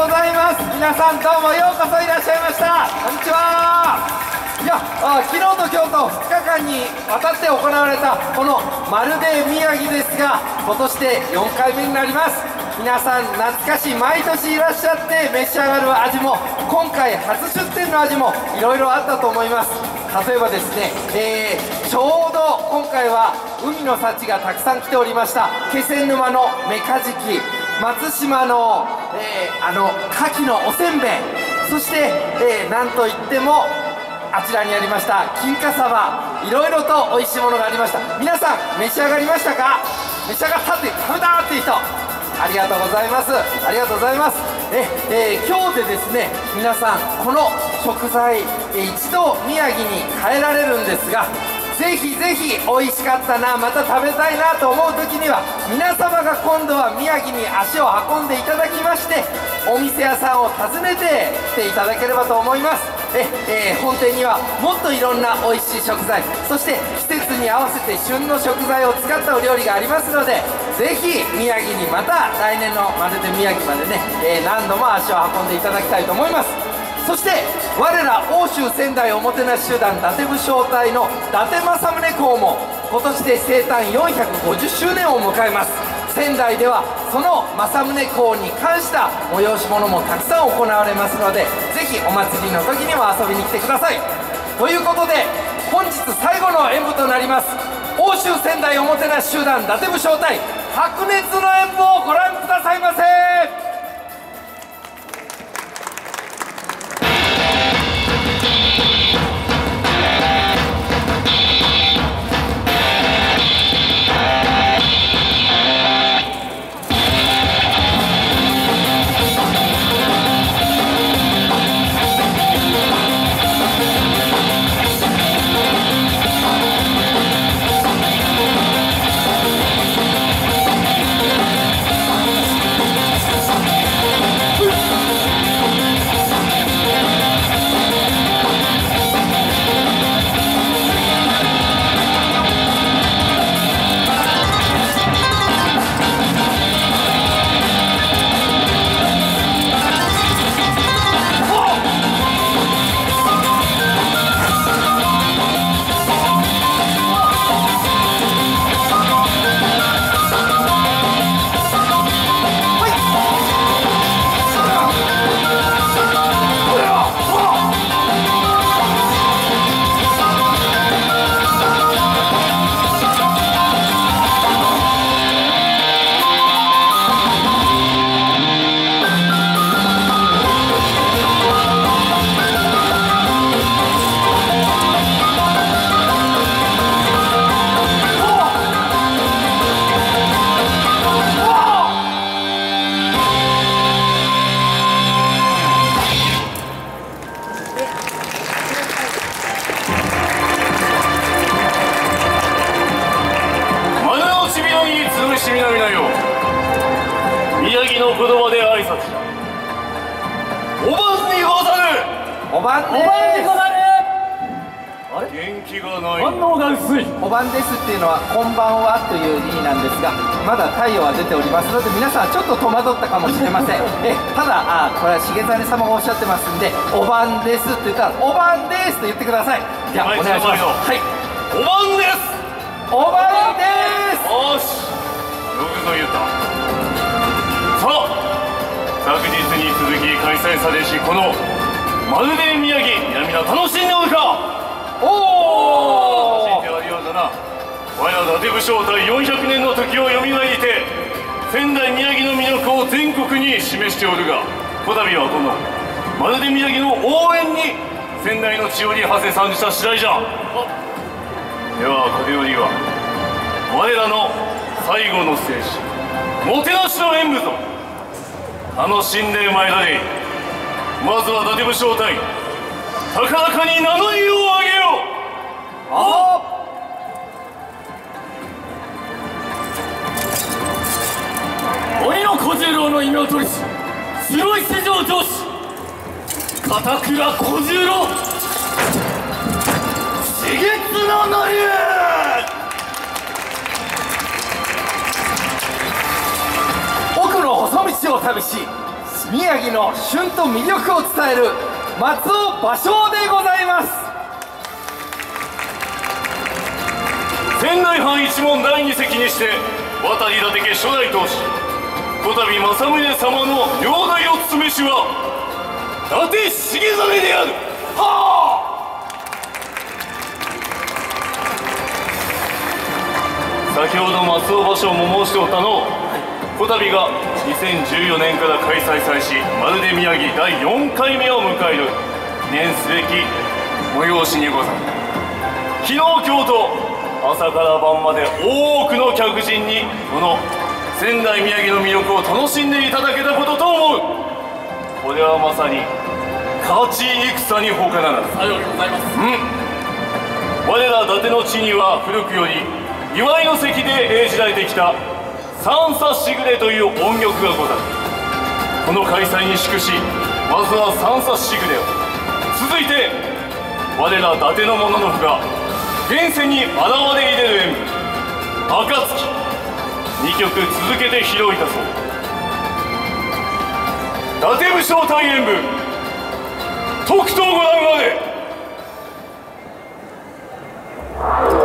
ございます。皆さんどうもようこそいらっしゃいました。こんにちは。いやあ昨日と今日と2日間にわたって行われたこのまるで宮城ですが今年で4回目になります。皆さん懐かしい毎年いらっしゃって召し上がる味も今回初出店の味もいろいろあったと思います。例えばですね、えー、ちょうど今回は海の幸がたくさん来ておりました気仙沼のメカジキ。松島の、えー、あの牡蠣のおせんべい。そして、えー、なんといってもあちらにありました金華サバいろいろと美味しいものがありました。皆さん召し上がりましたか？召し上がったって食べたっていう人。ありがとうございます。ありがとうございます。え、えー、今日でですね皆さんこの食材、え一度宮城に変えられるんですがぜひぜひ美味しかったなまた食べたいなと思う時には皆様が今度は宮城に足を運んでいただきましてお店屋さんを訪ねて来ていただければと思います。え、えー、本店にはもっといろんな美味しい食材そして季節に合わせて旬の食材を使ったお料理がありますのでぜひ宮城にまた来年のまるで宮城までね、えー、何度も足を運んでいただきたいと思います。そして我ら欧州仙台おもてなし集団伊達武将隊の伊達政宗公も今年で生誕450周年を迎えます。仙台ではその政宗公に関した催し物もたくさん行われますのでぜひお祭りの時にも遊びに来てください。ということで本日最後の演舞となります。欧州仙台おもてなし集団伊達武将隊白熱の演舞をご覧くださいませ。おばんですおばんであれ？元気がない。反応が薄い。おばんですっていうのはこんばんはという意味なんですがまだ太陽は出ておりますので皆さんちょっと戸惑ったかもしれません。えただあこれは重実様がおっしゃってますんでおばんですって言ったらおばんですと言ってください。じゃあお願いします。はい。おばんです。おばんです。よし。よくぞ言った。さあ昨日に続き開催されしこのまるで宮城皆々楽しんでおるか。おお楽しんであるようだな。我ら伊達武将隊400年の時をよみがえりて仙台宮城の魅力を全国に示しておるがこたびはこのまるで宮城の応援に仙台の地より馳せ参じた次第じゃ。ではこれよりは我らの最後の聖地もてなしの演舞と楽しんでまいられまずは伊達武将隊高らかに名乗りを上げよう。あ鬼の小十郎の異名を取りし白い世上上司片倉小十郎。刺激の乗り奥の細道を旅し宮城の旬と魅力を伝える松尾芭蕉でございます。仙台藩一門第二席にして渡り伊達家初代当主こたび政宗様の領代を務めしは伊達重実である。はあ。先ほど松尾芭蕉も申しておったのこたびが2014年から開催されしまるで宮城第4回目を迎える。記念すべき催しにござる。昨日今日と朝から晩まで多くの客人にこの仙台宮城の魅力を楽しんでいただけたことと思う。これはまさに勝ち戦に他ならず。さようでございます。うん。我ら伊達の地には古くより祝いの席で演じられてきた三叉しぐれという音曲がござる。この開催に祝しまずは三叉しぐれを続いて我ら伊達の者の譜が現世に現れ入れる。演舞暁2曲続けて披露いたそう。伊達武将大演舞。とくとご覧あれ。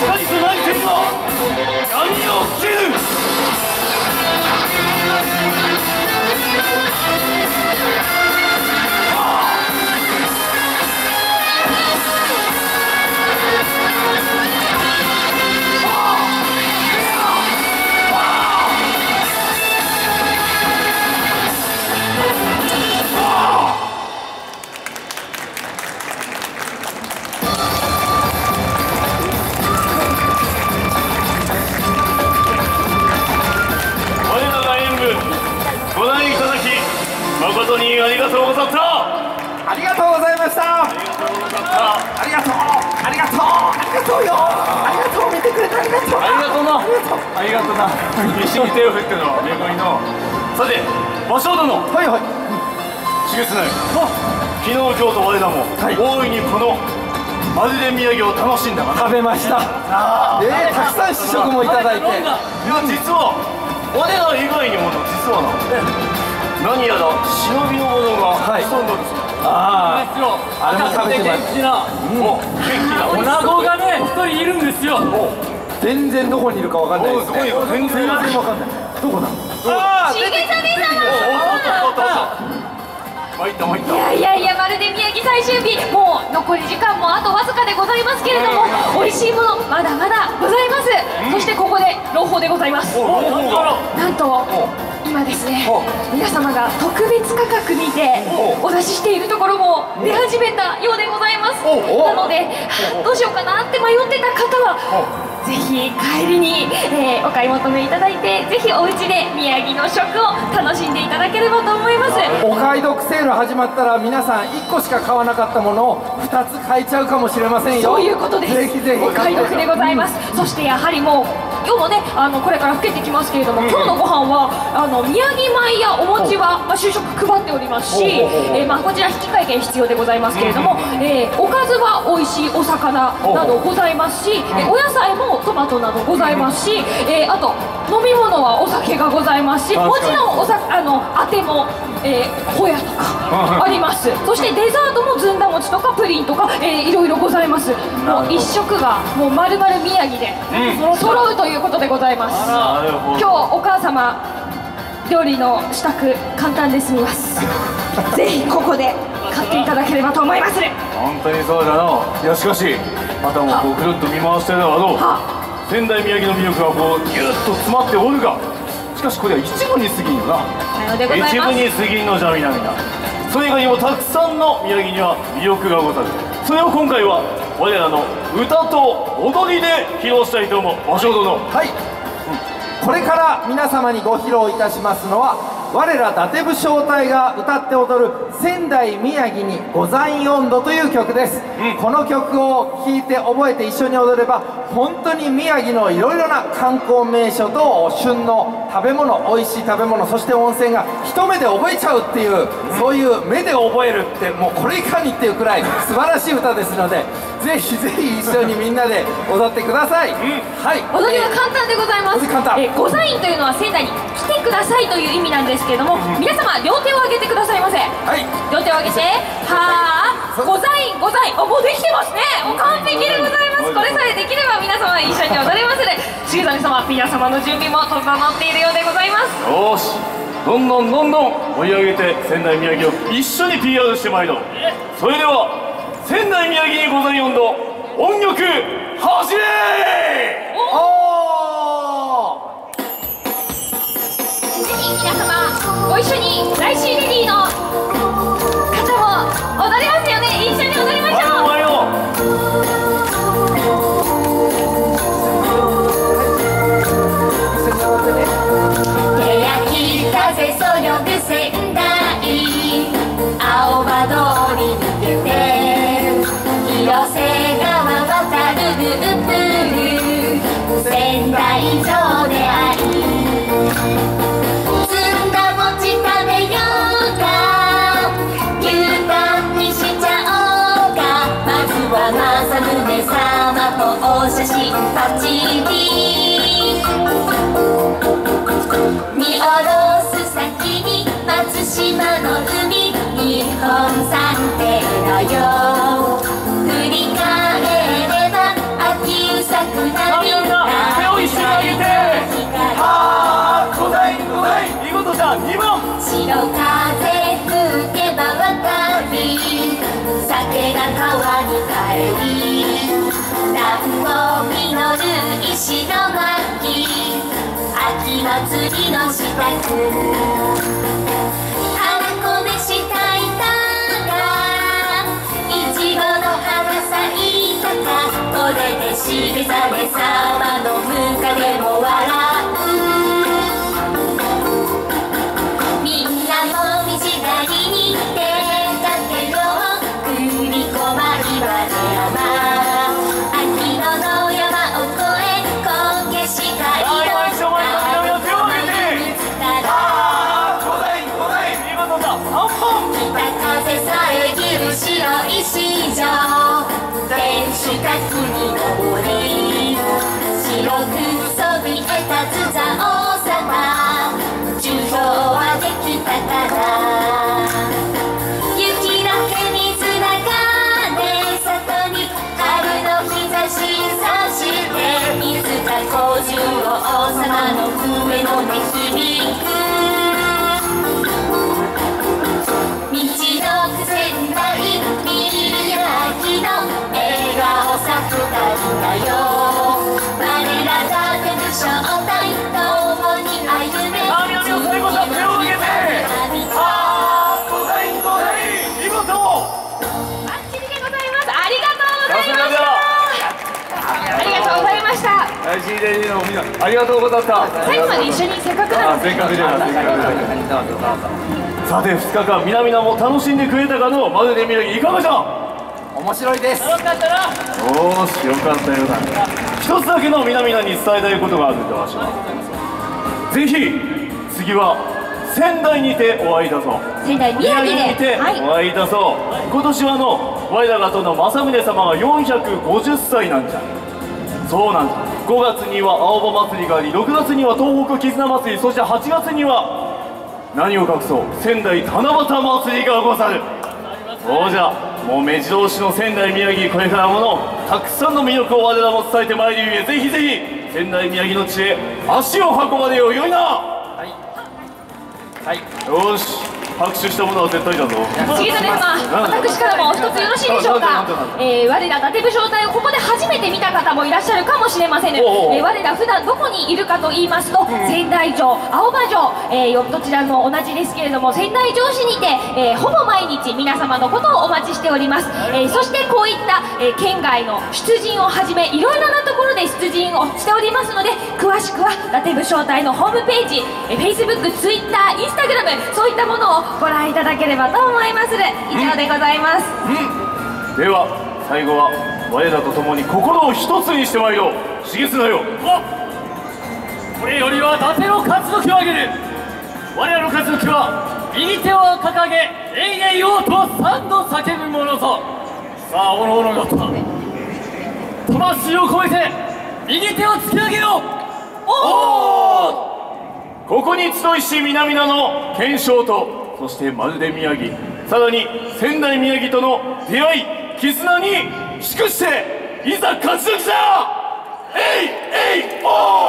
私の誠にありがとうござった。ありがとうございました。ありがとう。ありがとう。ありがとう。よ。ありがとう見てくれてありがとう。ありがとうな。ありがとうな。必死に手を振ってのはめぐみの。さて芭蕉殿はいはい。しげつない。昨日今日と我らも、はい。大いにこのマルデ土産を楽しんだがな食べました。えー、たくさん試食もいただいて。いや実は我ら以外にもな実はな何やら忍びの者がはい。潜んだんですよ、あですよあれも食べてます元気なお元気だ。女子がね一人いるんですよ。全然どこにいるかわかんない。ですおうどこにいる？か全然わかんない。どこだ？ああしげさめ様おおっとおっとおっとおっと参った参ったいやいやいやまるで宮城最終日もう残り時間もあとわずかでございますけれども美味しいものまだまだございますそしてここで朗報でございますなんと今ですね皆様が特別価格にてお出ししているところも出始めたようでございます。おなのではあどうしようかなって迷ってた方はぜひ帰りに、えーお買い求めいただいてぜひお家で宮城の食を楽しんでいただければと思います。お買い得セール始まったら皆さん1個しか買わなかったものを2つ買えちゃうかもしれませんよ。そういうことです。ぜひぜひお買い得でございます。そしてやはりもう今日もねあのこれから更けてきますけれども、今日のご飯はあの宮城米やお餅はまあ就職配っておりますし、えーまあこちら引換券必要でございますけれども、えーおかずは美味しいお魚などございますし、えーお野菜もトマトなどございますし、えーあと飲み物はお酒がございますし、もちろんおさあのあても、えー、ホヤとかあります。そしてデザートもずんだ餅とかプリンとか、えーいろいろございます。もう一食がもう丸々宮城で揃うということでございます。なるほど今日お母様料理の支度簡単で済みます。ぜひここで買っていただければと思います。本当にそうだないやしかしあとはもうこうぐるっと見回してるだろう？は仙台宮城の魅力はこうギュッと詰まっておるがしかしこれは一部に過ぎんよなさようでございます。一部。に過ぎんのじゃ皆々それ以外にもたくさんの宮城には魅力がござる。それを今回は我らの歌と踊りで披露したいと思う。芭蕉殿はい、これから皆様にご披露いたしますのは我ら伊達武将隊が歌って踊る「仙台宮城に御座印温度」という曲です、この曲を聴いて覚えて一緒に踊れば本当に宮城のいろいろな観光名所と旬の食べ物美味しい食べ物そして温泉が一目で覚えちゃうっていう、そういう目で覚えるってもうこれいかにっていうくらい素晴らしい歌ですのでぜひぜひ一緒にみんなで踊ってください、はい。踊りは簡単でございます。踊り簡単。えー御座印というのは仙台に来てくださいという意味なんですけれども、皆様両手を上げてくださいませ。はい両手を上げて、はあ、御座印、御座印、あ、もうできてますね。もう完璧でございます。これさえできれば皆様一緒に踊れますね。重谷様、皆様の準備も整っているようでございます。よーしどんどんどんどん盛り上げて仙台宮城を一緒に PR してまいろうそれでは仙台宮城にござい温度音楽始め皆様ご一緒にライシーレディーの方も踊れますよね。一緒に踊りましょう。おはよ手焼き風そよぐせ松島の海日本三景だよ振り返れば秋うさくなみんな手を一緒に上げてあー古代古代見事じゃ2番潮風吹けば渡り酒が川に帰り田んぼ実る石の巻秋は次の支度こめしたいたがいちごの花咲いたか。これでしびさで様のムカでも笑う。郎様の笛の音響く道のく仙台宮城の笑顔咲くたりだよ。ICDD のみんなありがとうござった。最後まで一緒にせっかくなので。せっかくじゃせっかくじゃさて2日間南々も楽しんでくれたかのまるで宮城いかがじゃ面白いです。よかったなおーしよかったよ。一つだ。けの南々に伝えたいことがあるんでわしはぜひ次は仙台にてお会いだぞ。仙台宮城にてではいお会いだそう今年はあの我らが殿政宗様が450歳なんじゃそうなんです。5月には青葉祭りがあり6月には東北絆祭りそして8月には何を隠そう仙台七夕祭りがござる。そうじゃ。もう目白押しの仙台宮城これからものたくさんの魅力を我らも伝えてまいりゆえぜひぜひ仙台宮城の地へ足を運ばれよよいな。はい。はい。よーし。拍手したものは絶対だぞ。次のですが私からもお一つよろしいでしょうか。えー、我ら伊達武将隊をここで初めて見た方もいらっしゃるかもしれません、えー我ら普段どこにいるかと言いますと、仙台城青葉城、えーよどちらも同じですけれども仙台城市にて、えーほぼ毎日皆様のことをお待ちしております、えーそしてこういった、えー県外の出陣をはじめいろいろなところで出陣をしておりますので詳しくは伊達武将隊のホームページ、えー、Facebook、Twitter、Instagram そういったものをご覧いただければと思います。以上でございます、では最後は我らと共に心を一つにしてまいろう。重綱よ。これよりは伊達の勝ち時を上げる。我らの勝ち時は右手を掲げ永遠王と三度叫ぶものぞ。さあおのおの方。魂を込めて右手を突き上げよう。おおここに集いし南野の検証とそしてまるで宮城さらに仙台宮城との出会い絆に祝していざ活躍じゃえいえいおー！